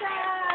Santa!